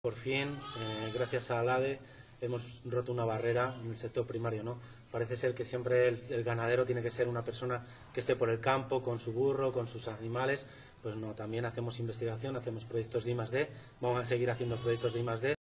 Por fin, eh, gracias a ALADE, hemos roto una barrera en el sector primario, ¿no? Parece ser que siempre el, ganadero tiene que ser una persona que esté por el campo, con su burro, con sus animales. Pues no, también hacemos investigación, hacemos proyectos de I+D, vamos a seguir haciendo proyectos de I+D